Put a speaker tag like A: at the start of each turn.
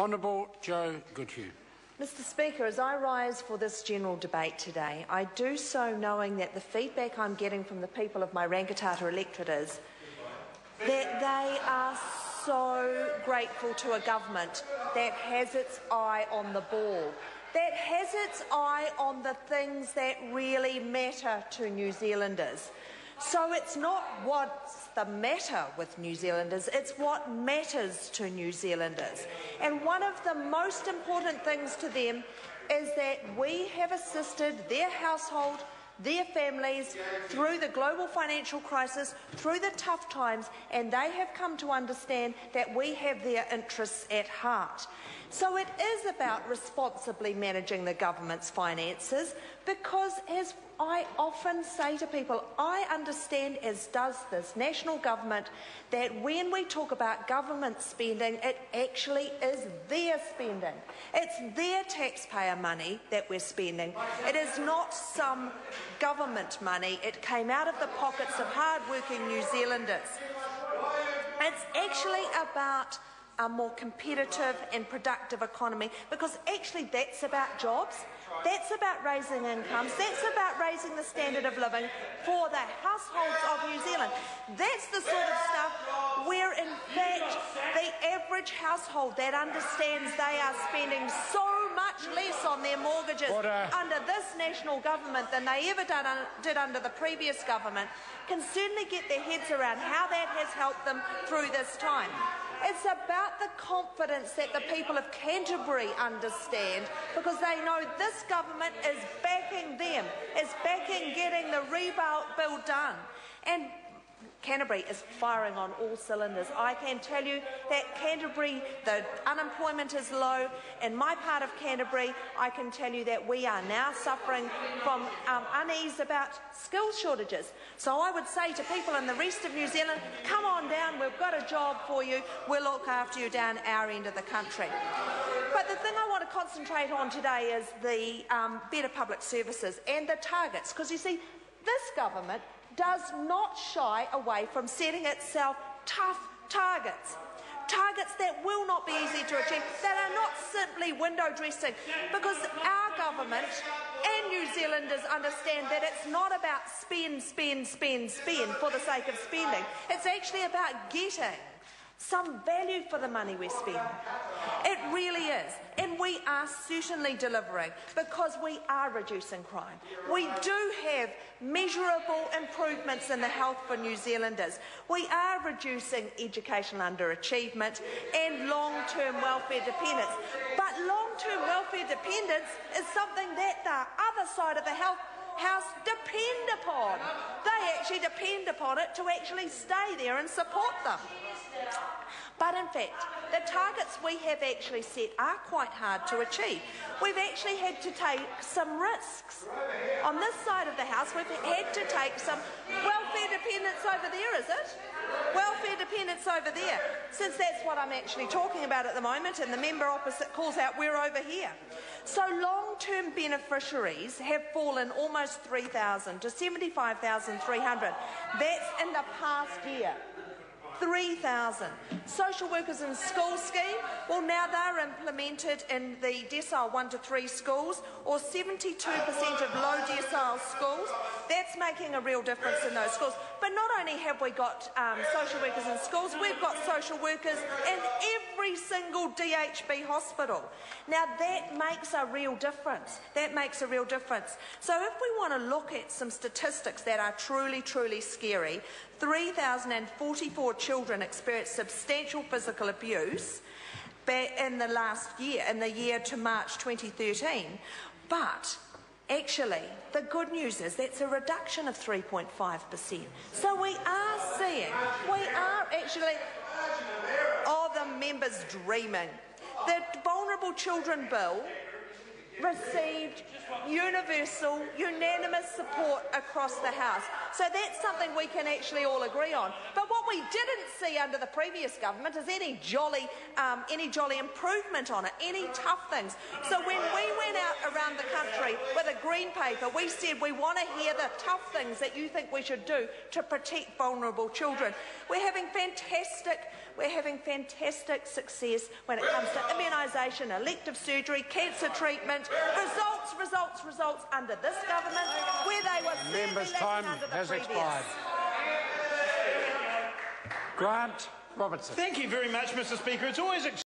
A: Honourable Jo Goodhew.
B: Mr Speaker, as I rise for this general debate today, I do so knowing that the feedback I'm getting from the people of my Rangitata electorate is that they are so grateful to a government that has its eye on the ball, that has its eye on the things that really matter to New Zealanders. So it's not what's the matter with New Zealanders, it's what matters to New Zealanders. And one of the most important things to them is that we have assisted their household their families through the global financial crisis, through the tough times, and they have come to understand that we have their interests at heart. So it is about responsibly managing the government's finances because, as I often say to people, I understand, as does this national government, that when we talk about government spending, it actually is their spending. It's their taxpayer money that we're spending. It is not some government money. It came out of the pockets of hard-working New Zealanders. It's actually about a more competitive and productive economy because actually that's about jobs. That's about raising incomes. That's about raising the standard of living for the households of New Zealand. That's the sort of stuff where, in fact, the average household that understands they are spending so much less on their mortgages Order. under this national government than they ever done, did under the previous government can certainly get their heads around how that has helped them through this time. It's about the confidence that the people of Canterbury understand because they know this government is backing them, is backing getting the rebuild done. And Canterbury is firing on all cylinders. I can tell you that Canterbury, the unemployment is low. In my part of Canterbury, I can tell you that we are now suffering from um, unease about skills shortages. So I would say to people in the rest of New Zealand, come on down, we've got a job for you, we'll look after you down our end of the country. But the thing I want to concentrate on today is the um, better public services and the targets, because you see, this government does not shy away from setting itself tough targets. Targets that will not be easy to achieve, that are not simply window dressing, because our government and New Zealanders understand that it's not about spend, spend, spend, spend for the sake of spending. It's actually about getting some value for the money we spend. It really is. And are certainly delivering because we are reducing crime. We do have measurable improvements in the health for New Zealanders. We are reducing educational underachievement and long-term welfare dependence. But long-term welfare dependence is something that the other side of the health house depend upon. Actually depend upon it to actually stay there and support them. But in fact, the targets we have actually set are quite hard to achieve. We've actually had to take some risks. On this side of the House, we've had to take some welfare dependence over there, is it? Welfare dependence over there, since that's what I'm actually talking about at the moment, and the member opposite calls out, we're over here. So long-term beneficiaries have fallen almost 3,000 to 75,300. That's in the past year. 3,000. Social workers in school scheme, well now they're implemented in the decile 1 to 3 schools or 72% of low decile schools. That's making a real difference in those schools. But not only have we got um, social workers in schools, we've got social workers in every single DHB hospital. Now that makes a real difference. That makes a real difference. So if we want to look at some statistics that are truly, truly scary, 3,044 children experienced substantial physical abuse in the last year, in the year to March 2013. But actually, the good news is that's a reduction of 3.5%. So we are seeing, we are actually, oh, the members dreaming. The Vulnerable Children Bill received universal, unanimous support across the House. So that's something we can actually all agree on. But what we didn't see under the previous government is any jolly, um, any jolly improvement on it, any tough things. So when we went out around the country with a green paper, we said we want to hear the tough things that you think we should do to protect vulnerable children. We're having fantastic, we're having fantastic success when it comes to immunisation, elective surgery, cancer treatment, results, results, results under this government, where they were
A: Members' time
B: under the
A: has
B: previous.
A: expired. Grant Robertson.
C: Thank you very much, Mr Speaker. It's always